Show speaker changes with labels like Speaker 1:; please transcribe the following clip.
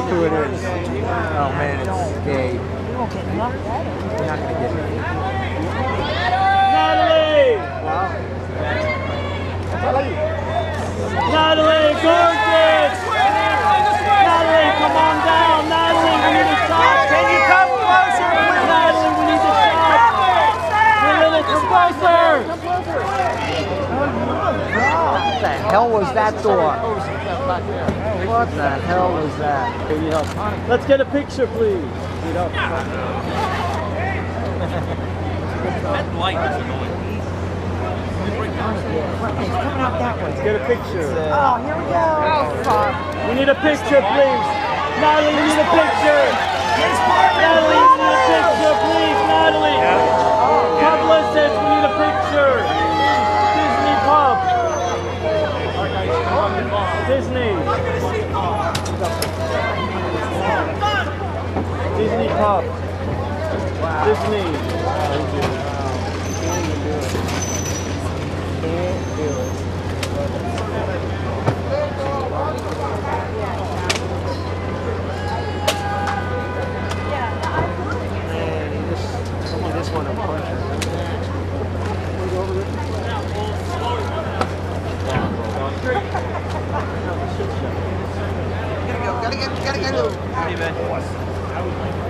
Speaker 1: Look who it is. Oh man, it's Gabe.
Speaker 2: You won't get enough.
Speaker 1: You're not gonna get me.
Speaker 3: Natalie! Natalie, gorgeous! Natalie, come on down. Natalie, we need a shot.
Speaker 1: Can you come closer, please?
Speaker 3: Natalie, we need a shot. A little closer.
Speaker 1: What the hell was that door? What the hell was that?
Speaker 3: Let's get a picture, please.
Speaker 4: That light is annoying.
Speaker 2: Out that way.
Speaker 3: Let's get a picture.
Speaker 2: Oh, here we go. Oh, fuck.
Speaker 3: We need a picture, please. Natalie, we need a picture. Natalie, we Disney. Disney Pub. Disney.
Speaker 1: Man, he just, he just want to punch her.
Speaker 4: Gotta get, gotta get. Hey, man.